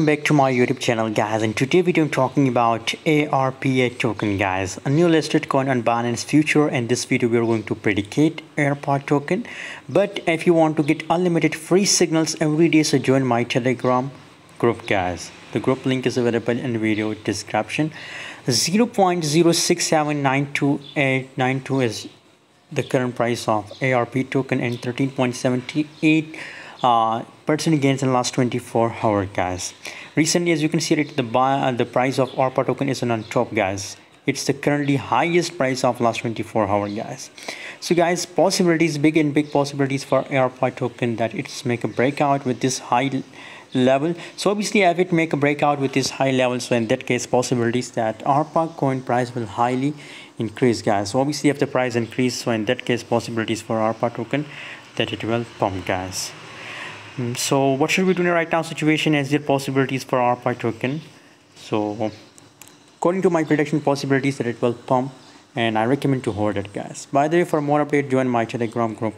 welcome back to my youtube channel guys. And today video i'm talking about arpa token guys. A new listed coin on binance future and this video we are going to predicate arpa token. But if you want to get unlimited free signals every day so join my telegram group guys. The group link is available in the video description. 0.06792892 is the current price of arp token and 13.78 uh, percent gains in last 24 hours guys. Recently as you can see it the buy uh, the price of ARPA token is on top guys. It's the currently highest price of last 24 hours guys. So guys possibilities big and big possibilities for ARPA token that it's make a breakout with this high level. So obviously if it make a breakout with this high level so in that case possibilities that ARPA coin price will highly increase guys. So obviously if the price increase so in that case possibilities for ARPA token that it will pump guys Hmm, so what should we do in right now situation? As there possibilities for ARPA token? So according to my prediction possibilities that it will pump and I recommend to hold it guys. By the way for more update join my telegram group